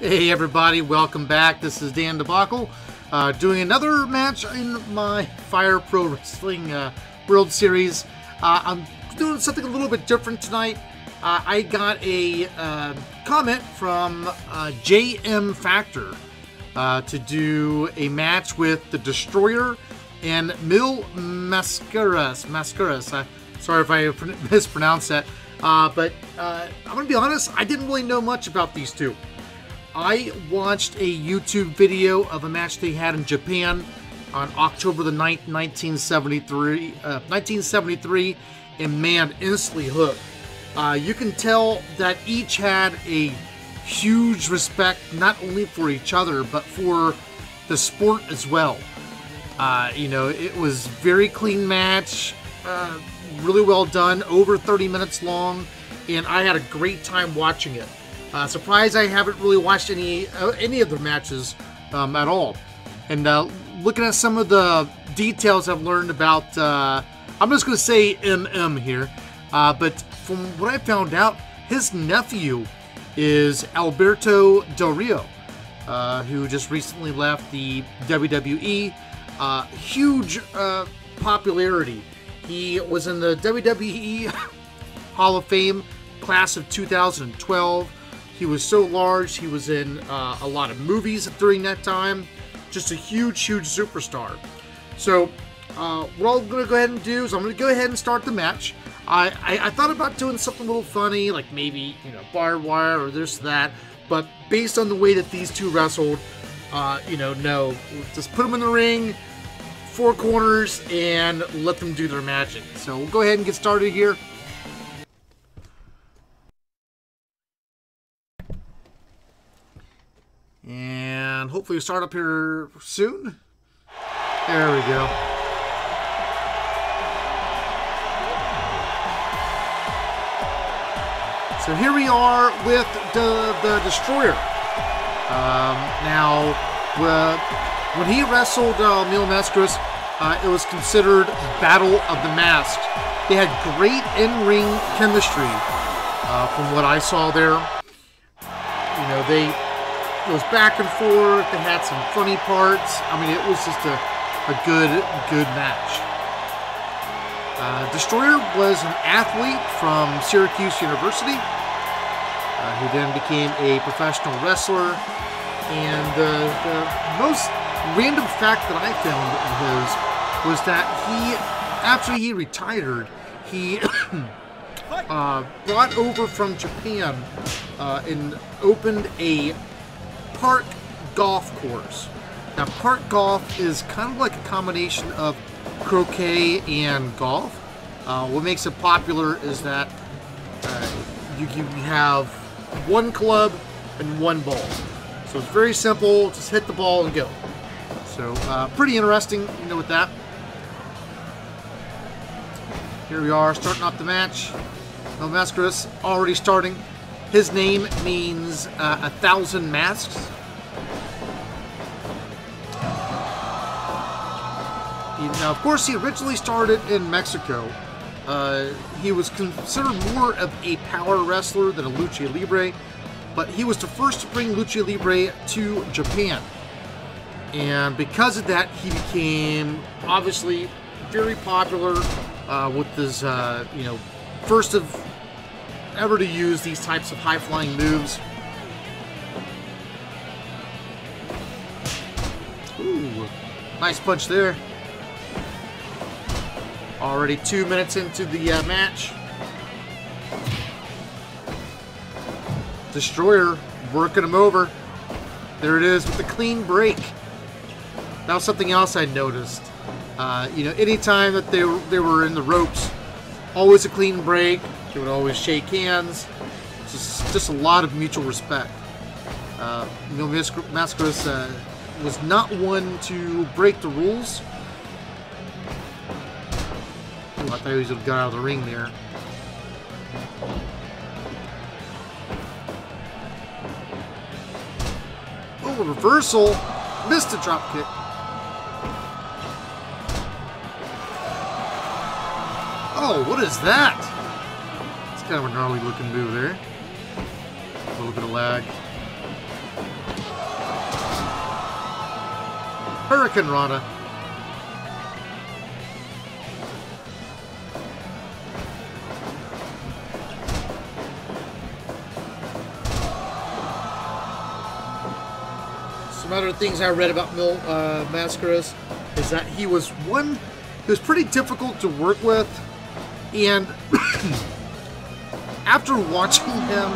Hey everybody, welcome back. This is Dan Debacle, uh, doing another match in my Fire Pro Wrestling uh, World Series. Uh, I'm doing something a little bit different tonight. Uh, I got a uh, comment from uh, JM Factor to do a match with the Destroyer and Mil Mascaras. Mascaras. sorry if I mispronounced that. but I'm going to be honest, I didn't really know much about these two. I watched a YouTube video of a match they had in Japan on October the 9th, 1973, uh, 1973, and man, instantly hooked. Uh, you can tell that each had a huge respect not only for each other but for the sport as well. Uh, you know, it was very clean match, uh, really well done, over 30 minutes long, and I had a great time watching it. Uh, surprised I haven't really watched any uh, any of their matches um, at all. And uh, looking at some of the details I've learned about, uh, I'm just going to say MM here. Uh, but from what I found out, his nephew is Alberto Del Rio, uh, who just recently left the WWE. huge popularity. He was in the WWE Hall of Fame class of 2012. He was so large. He was in uh, a lot of movies during that time. Just a huge, huge superstar. So, uh, what I'm going to go ahead and do is I'm going to go ahead and start the match. I, I, I, thought about doing something a little funny, like maybe, you know, barbed wire or this, that. But based on the way that these two wrestled, uh, you know, no. Just put them in the ring, four corners, and let them do their magic. So we'll go ahead and get started here. And hopefully we start up here soon. There we go. So here we are with the, the Destroyer. Um, now, uh, when he wrestled uh, Mil Mascaras, uh, it was considered Battle of the Mask. They had great in-ring chemistry, uh, from what I saw there. You know, they it was back and forth. They had some funny parts. I mean, it was just a, a good, good match. Uh, Destroyer was an athlete from Syracuse University uh, who then became a professional wrestler. And uh, the most random fact that I found of his was that he, after he retired, he uh, brought over from Japan uh, and opened a park golf course. Now, park golf is kind of like a combination of croquet and golf. Uh, what makes it popular is that uh, you, you have one club and one ball. So it's very simple, just hit the ball and go. So uh, pretty interesting, you know, with that. Here we are, starting off the match. No Mascaras already starting. His name means uh, a thousand masks. Now, of course, he originally started in Mexico. Uh, he was considered more of a power wrestler than a lucha libre, but he was the first to bring lucha libre to Japan. And because of that, he became obviously very popular uh, with his, uh, you know, first of ever to use these types of high-flying moves. Ooh, nice punch there. Already two minutes into the uh, match. Destroyer working him over. There it is with the clean break. That was something else I noticed. Uh, you know, anytime that they, they were in the ropes, always a clean break, they would always shake hands. Just, just a lot of mutual respect. Uh, know, Mascaras uh, was not one to break the rules. Ooh, I thought he was get out of the ring there. Oh, reversal. Missed a drop kick. Oh, what is that? Kind of a gnarly looking move there. A little bit of lag. Hurricanrana. Some other things I read about Mil uh, Mascaras is that he was one, he was pretty difficult to work with, and after watching him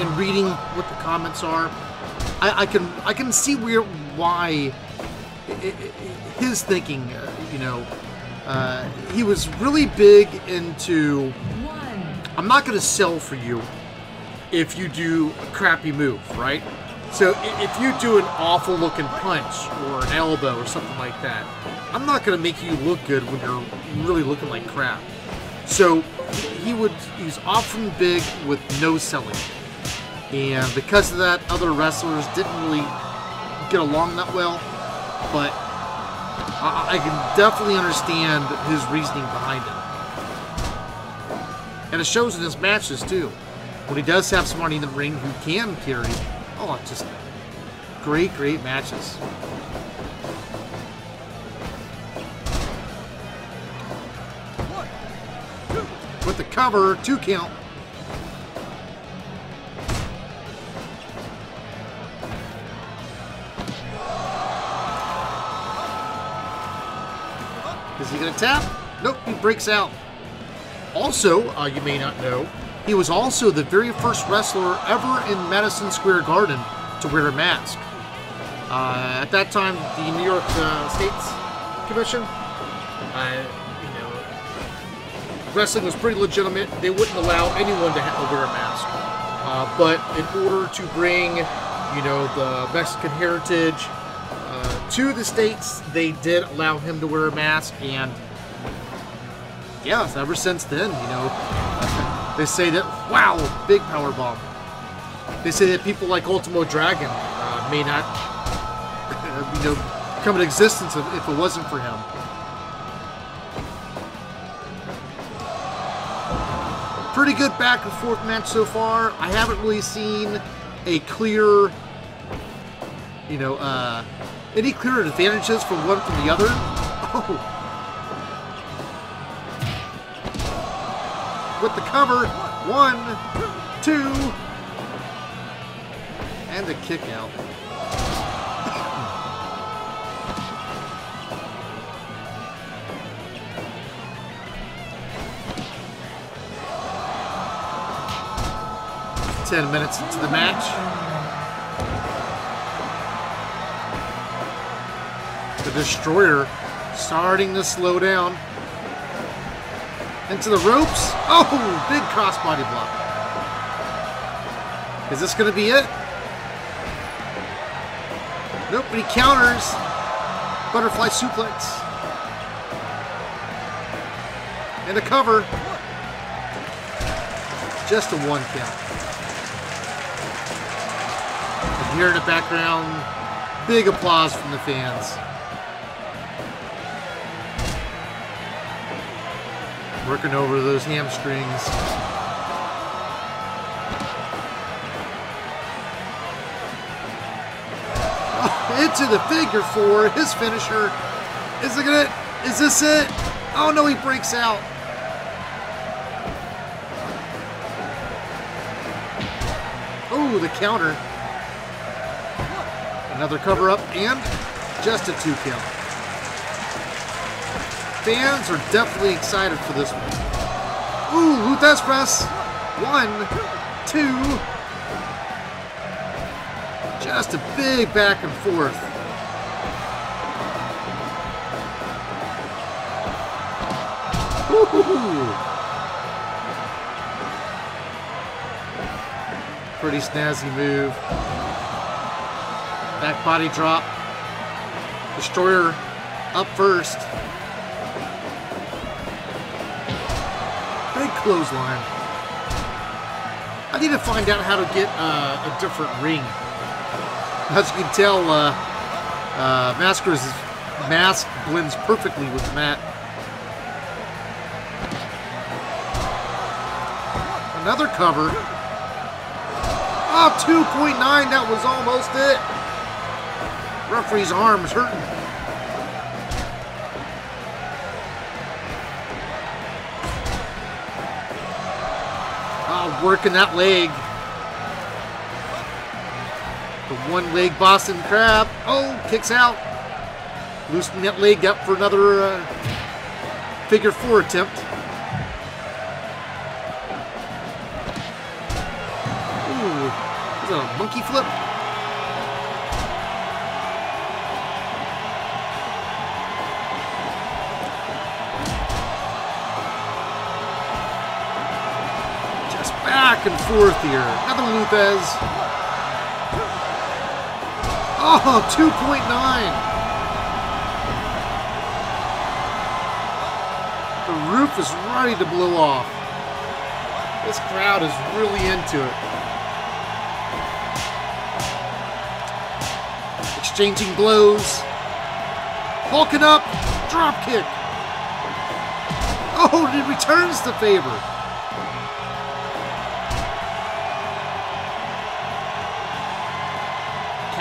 and reading what the comments are, I, I can I can see where why his thinking, uh, you know, uh, he was really big into I'm not going to sell for you if you do a crappy move, right? So if you do an awful looking punch or an elbow or something like that, I'm not going to make you look good when you're really looking like crap. So he would he's often big with no selling. And because of that, other wrestlers didn't really get along that well. But I, I can definitely understand his reasoning behind it. And it shows in his matches too. When he does have somebody in the ring who can carry, oh, just great, great matches. Cover, two count. Is he going to tap? Nope, he breaks out. Also, uh, you may not know, he was also the very first wrestler ever in Madison Square Garden to wear a mask. Uh, at that time, the New York uh, State's Commission, wrestling was pretty legitimate. They wouldn't allow anyone to wear a mask. Uh, but in order to bring, you know, the Mexican heritage uh, to the states, they did allow him to wear a mask, and yeah, ever since then, you know, they say that wow, big power bomb. They say that people like Ultimo Dragon uh, may not, you know, come into existence if it wasn't for him. Pretty good back and forth match so far. I haven't really seen a clear, you know, uh, any clear advantages from one from the other. Oh. With the cover, one, two, and the kick out. Ten minutes into the match. The Destroyer starting to slow down. Into the ropes. Oh, big crossbody block. Is this going to be it? Nope, but he counters. Butterfly suplex. And a cover. Just a one count. Here in the background, big applause from the fans. Working over those hamstrings. Into the figure four, his finisher. Is it gonna? Is this it? Oh no, he breaks out. Oh, the counter. Another cover up and just a two count. Fans are definitely excited for this one. Ooh, Lou Thesz press. One, two. Just a big back and forth. Pretty snazzy move. Back body drop. Destroyer up first. Big clothesline. I need to find out how to get uh, a different ring. As you can tell, uh, uh, Masker's mask blends perfectly with the mat. Another cover. Oh, 2.9, that was almost it. Referee's arm's hurting. Oh, working that leg. The one leg Boston Crab. Oh, kicks out. Loosening that leg up for another uh, figure four attempt. Ooh, is that a monkey flip? Back and forth here. Another Lou Thesz. Oh, 2.9. The roof is ready to blow off. This crowd is really into it. Exchanging blows. Hulking up. Drop kick. Oh, he returns the favor.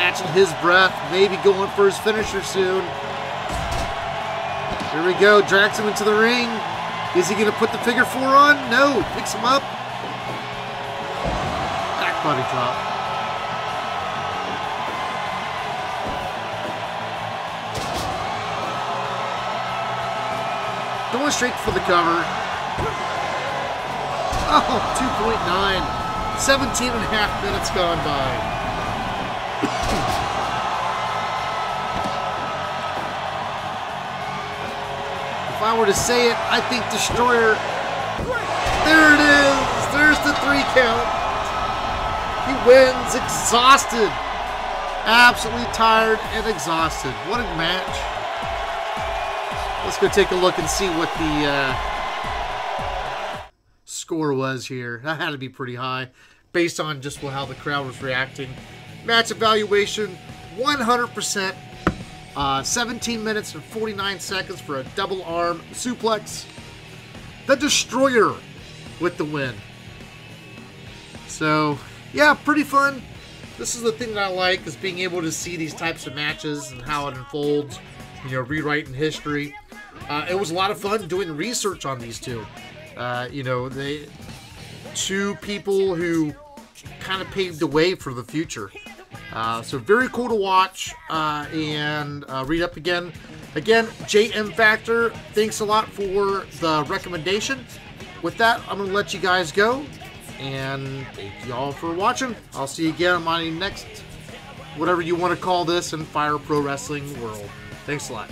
Catching his breath, maybe going for his finisher soon. Here we go, drags him into the ring. Is he going to put the figure four on? No, picks him up. Back body drop. Going straight for the cover. Oh, 2.9. 17 and a half minutes gone by. I were to say it, I think Destroyer. There it is. There's the three count. He wins exhausted. Absolutely tired and exhausted. What a match. Let's go take a look and see what the uh, score was here. That had to be pretty high based on just how the crowd was reacting. Match evaluation 100%. Uh, 17 minutes and 49 seconds for a double arm suplex. The Destroyer with the win. So, yeah, pretty fun. This is the thing that I like is being able to see these types of matches and how it unfolds. You know, rewriting history. Uh, it was a lot of fun doing research on these two. Uh, you know, they two people who kind of paved the way for the future. Uh, so very cool to watch uh, and uh, read up again. Again, JM Factor, thanks a lot for the recommendation. With that, I'm going to let you guys go. And thank you all for watching. I'll see you again on my next, whatever you want to call this, in Fire Pro Wrestling World. Thanks a lot.